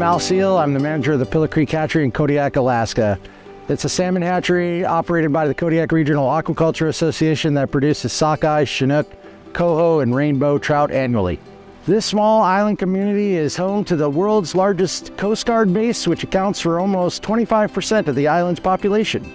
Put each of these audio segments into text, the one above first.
I'm Al Seal. I'm the manager of the Pillar Creek Hatchery in Kodiak, Alaska. It's a salmon hatchery operated by the Kodiak Regional Aquaculture Association that produces sockeye, chinook, coho, and rainbow trout annually. This small island community is home to the world's largest Coast Guard base, which accounts for almost 25% of the island's population.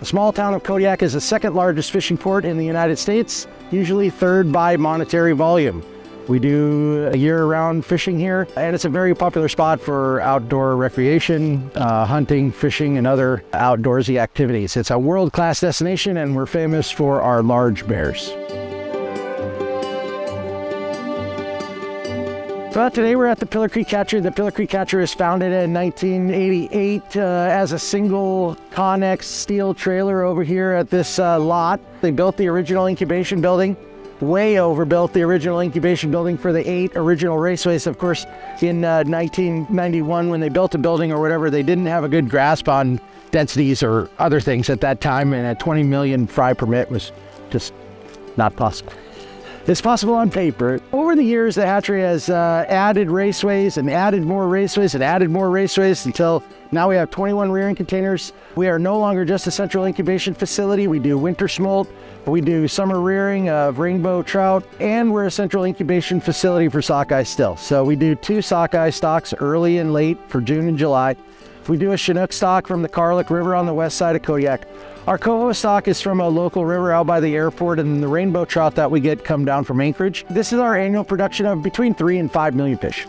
The small town of Kodiak is the second largest fishing port in the United States, usually third by monetary volume. We do a year-round fishing here, and it's a very popular spot for outdoor recreation, uh, hunting, fishing, and other outdoorsy activities. It's a world-class destination, and we're famous for our large bears. Well, today we're at the Pillar Creek Hatchery. The Pillar Creek Hatchery is founded in 1988 uh, as a single Connex steel trailer over here at this uh, lot. They built the original incubation building, way overbuilt the original incubation building for the eight original raceways. Of course, in uh, 1991, when they built the building or whatever, they didn't have a good grasp on densities or other things at that time, and a 20 million fry permit was just not possible. It's possible on paper. Over the years, the hatchery has uh, added raceways and added more raceways and added more raceways until now we have 21 rearing containers. We are no longer just a central incubation facility. We do winter smolt, we do summer rearing of rainbow trout, and we're a central incubation facility for sockeye still. So we do two sockeye stocks early and late for June and July. We do a Chinook stock from the Karluk River on the west side of Kodiak. Our coho stock is from a local river out by the airport, and the rainbow trout that we get come down from Anchorage. This is our annual production of between three and five million fish.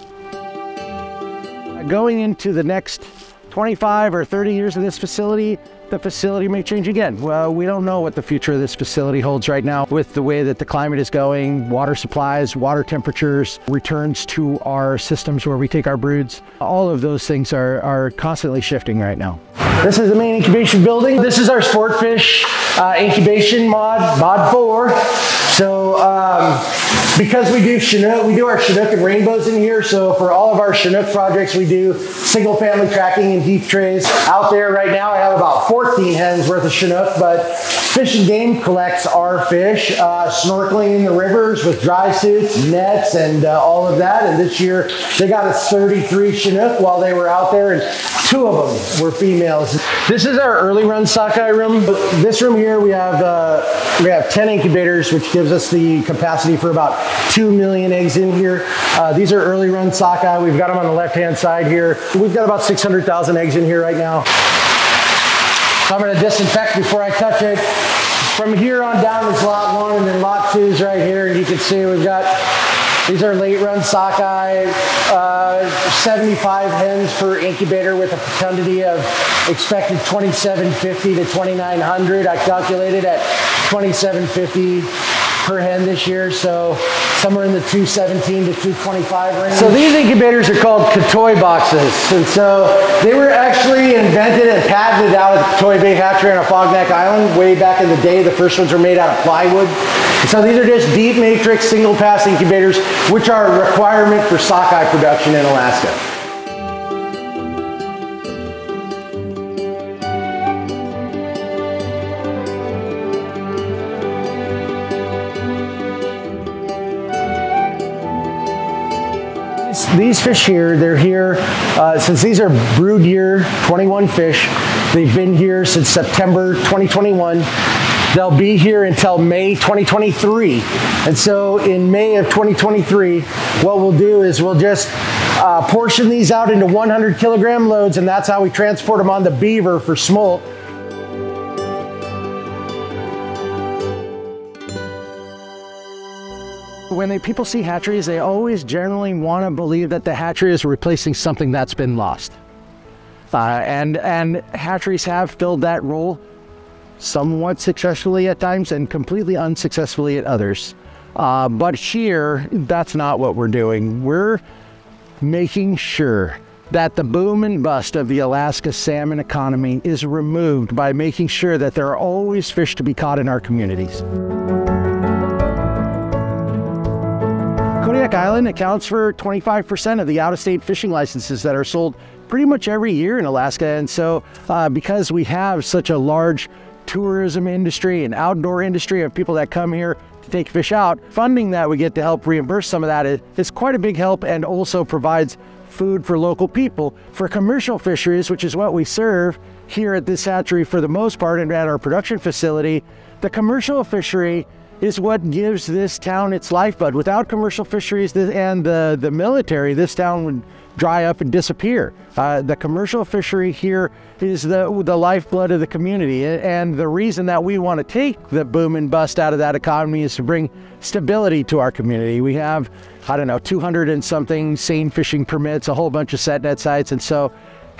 Going into the next 25 or 30 years of this facility, the facility may change again. Well, we don't know what the future of this facility holds right now with the way that the climate is going, water supplies, water temperatures, returns to our systems where we take our broods. All of those things are, are constantly shifting right now. This is the main incubation building. This is our sport fish uh, incubation mod, mod four. So um, because we do Chinook, we do our Chinook and rainbows in here. So for all of our Chinook projects, we do single family tracking and deep trays. Out there right now, I have about 14 hens worth of Chinook, but Fish and Game collects our fish, uh, snorkeling in the rivers with dry suits, nets, and uh, all of that. And this year, they got us 33 Chinook while they were out there, and two of them were females. This is our early run sockeye room. This room here, we have uh, we have 10 incubators, which gives us the capacity for about 2 million eggs in here. Uh, these are early run sockeye. We've got them on the left-hand side here. We've got about 600,000 eggs in here right now. So I'm gonna disinfect before I touch it. From here on down is lot one and then lot two is right here. And you can see we've got, these are late run sockeye, uh, 75 hens per incubator with a fecundity of expected 2750 to 2900. I calculated at 2750 per hen this year. So somewhere in the 217 to 225 range. So these incubators are called Kitoi boxes. And so they were actually invented and patented out at Kitoi Bay Hatchery on Afognak Island way back in the day. The first ones were made out of plywood. So these are just deep matrix single pass incubators, which are a requirement for sockeye production in Alaska. these fish here, they're here, uh, since these are brood year 21 fish, they've been here since September 2021. They'll be here until May 2023. And so in May of 2023, what we'll do is we'll just uh, portion these out into 100 kilogram loads, and that's how we transport them on the beaver for smolt. when they, people see hatcheries, they always generally want to believe that the hatchery is replacing something that's been lost. Uh, and, and hatcheries have filled that role somewhat successfully at times and completely unsuccessfully at others. Uh, but here, that's not what we're doing. We're making sure that the boom and bust of the Alaska salmon economy is removed by making sure that there are always fish to be caught in our communities. Kodiak Island accounts for 25% of the out-of-state fishing licenses that are sold pretty much every year in Alaska. And so uh, because we have such a large tourism industry and outdoor industry of people that come here to take fish out. Funding that we get to help reimburse some of that is, is quite a big help and also provides food for local people. For commercial fisheries, which is what we serve here at this hatchery for the most part and at our production facility, the commercial fishery is what gives this town its lifeblood. Without commercial fisheries and the, the military, this town would dry up and disappear. Uh, the commercial fishery here is the, the lifeblood of the community. And the reason that we want to take the boom and bust out of that economy is to bring stability to our community. We have, I don't know, 200 and something seine fishing permits, a whole bunch of set net sites. And so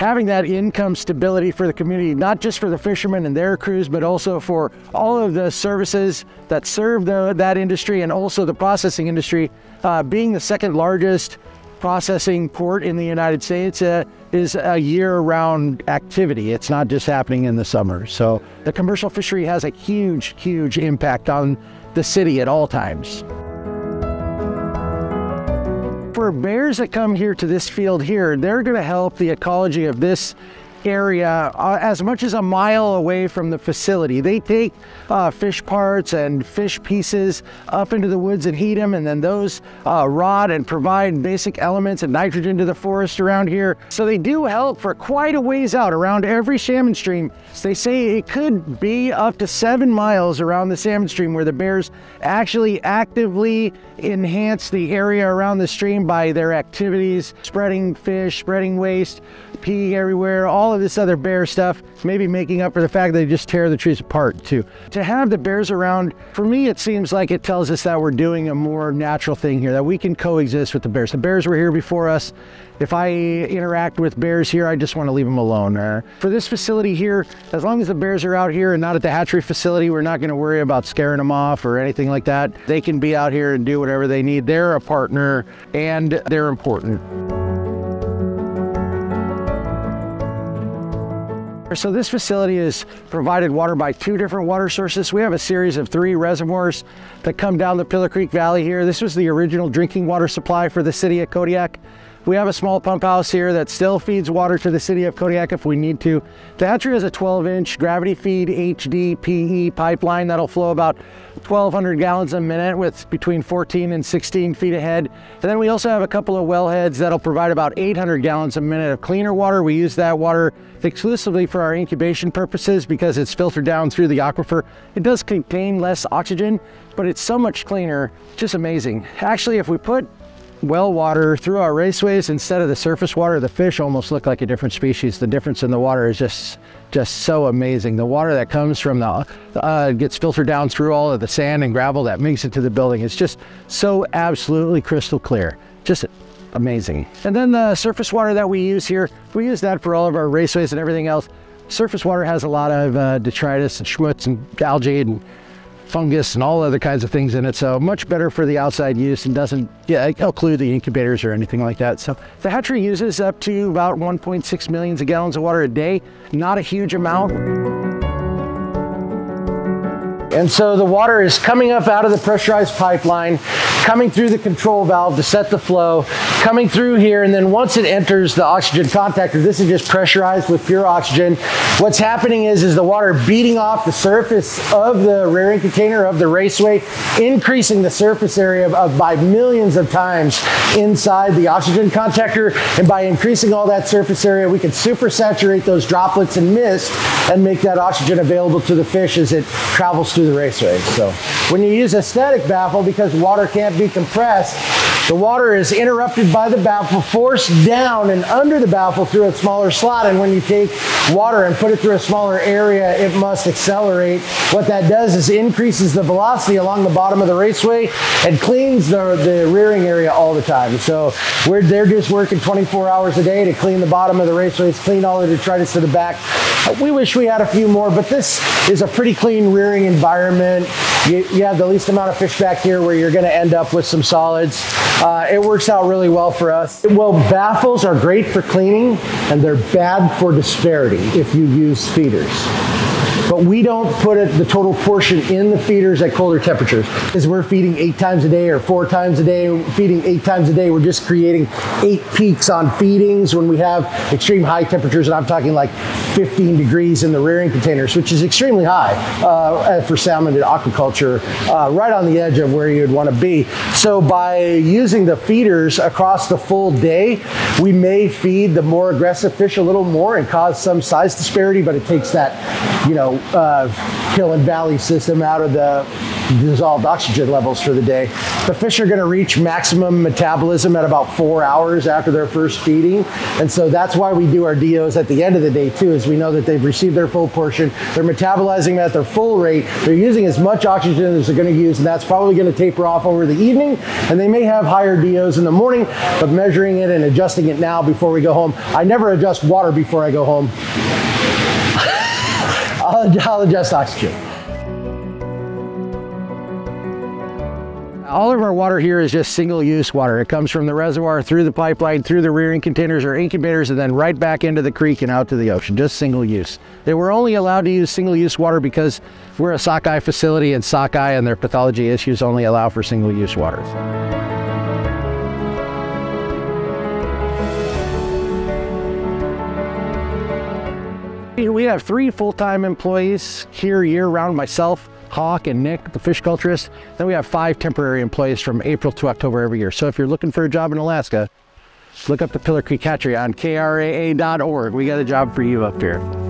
having that income stability for the community, not just for the fishermen and their crews, but also for all of the services that serve the, that industry and also the processing industry, uh, being the second largest processing port in the United States uh, is a year-round activity. It's not just happening in the summer. So the commercial fishery has a huge, huge impact on the city at all times for bears that come here to this field here, they're going to help the ecology of this area uh, as much as a mile away from the facility. They take uh, fish parts and fish pieces up into the woods and heat them, and then those uh, rot and provide basic elements and nitrogen to the forest around here. So they do help for quite a ways out around every salmon stream. So they say it could be up to seven miles around the salmon stream where the bears actually actively enhance the area around the stream by their activities, spreading fish, spreading waste, pee everywhere, all of this other bear stuff, maybe making up for the fact they just tear the trees apart too. To have the bears around, for me, it seems like it tells us that we're doing a more natural thing here, that we can coexist with the bears. The bears were here before us. If I interact with bears here, I just want to leave them alone. For this facility here, as long as the bears are out here and not at the hatchery facility, we're not going to worry about scaring them off or anything like that. They can be out here and do whatever they need. They're a partner and they're important. So this facility is provided water by two different water sources. We have a series of three reservoirs that come down the Pillar Creek Valley here. This was the original drinking water supply for the city of Kodiak. We have a small pump house here that still feeds water to the city of Kodiak if we need to. The hatchery has a 12 inch gravity feed HDPE pipeline that'll flow about 1,200 gallons a minute with between 14 and 16 feet ahead. And then we also have a couple of well heads that'll provide about 800 gallons a minute of cleaner water. We use that water exclusively for our incubation purposes because it's filtered down through the aquifer. It does contain less oxygen, but it's so much cleaner, just amazing. Actually, if we put well water through our raceways instead of the surface water. The fish almost look like a different species. The difference in the water is just just so amazing. The water that comes from the uh, gets filtered down through all of the sand and gravel that makes it to the building it's just so absolutely crystal clear. Just amazing. And then the surface water that we use here we use that for all of our raceways and everything else. Surface water has a lot of uh, detritus and schmutz and algae and fungus and all other kinds of things in it. So much better for the outside use and doesn't yeah, occlude the incubators or anything like that. So the hatchery uses up to about 1.6 millions of gallons of water a day. Not a huge amount. And so the water is coming up out of the pressurized pipeline, coming through the control valve to set the flow, coming through here, and then once it enters the oxygen contactor, this is just pressurized with pure oxygen. What's happening is, is the water beating off the surface of the rearing container of the raceway, increasing the surface area of, of by millions of times inside the oxygen contactor. And by increasing all that surface area, we can supersaturate those droplets and mist and make that oxygen available to the fish as it travels through the raceway. So when you use a static baffle, because water can't be compressed, the water is interrupted by the baffle, forced down and under the baffle through a smaller slot. And when you take water and put it through a smaller area, it must accelerate. What that does is increases the velocity along the bottom of the raceway and cleans the, the rearing area all the time. So we're, they're just working 24 hours a day to clean the bottom of the raceways, clean all the detritus to the back. We wish we had a few more, but this is a pretty clean rearing environment. You, you have the least amount of fish back here where you're going to end up with some solids. Uh, it works out really well for us. Well, baffles are great for cleaning and they're bad for disparity if you use feeders. But we don't put it, the total portion in the feeders at colder temperatures. Because we're feeding eight times a day or four times a day, feeding eight times a day, we're just creating eight peaks on feedings when we have extreme high temperatures, and I'm talking like 15 degrees in the rearing containers, which is extremely high uh, for salmon and aquaculture, uh, right on the edge of where you'd want to be. So by using the feeders across the full day, we may feed the more aggressive fish a little more and cause some size disparity, but it takes that, you know, uh, hill and valley system out of the dissolved oxygen levels for the day. The fish are going to reach maximum metabolism at about four hours after their first feeding. And so that's why we do our DOs at the end of the day too, is we know that they've received their full portion. They're metabolizing at their full rate. They're using as much oxygen as they're going to use, and that's probably going to taper off over the evening. And they may have higher DOs in the morning, but measuring it and adjusting it now before we go home. I never adjust water before I go home. I'll, I'll adjust oxygen. all of our water here is just single-use water. It comes from the reservoir through the pipeline, through the rearing containers or incubators, and then right back into the creek and out to the ocean, just single use. They were only allowed to use single-use water because we're a sockeye facility and sockeye and their pathology issues only allow for single-use We have three full-time employees here year-round, myself, Hawk and Nick, the fish culturist. Then we have five temporary employees from April to October every year. So if you're looking for a job in Alaska, look up the Pillar Creek Hatchery on kraa.org. We got a job for you up here.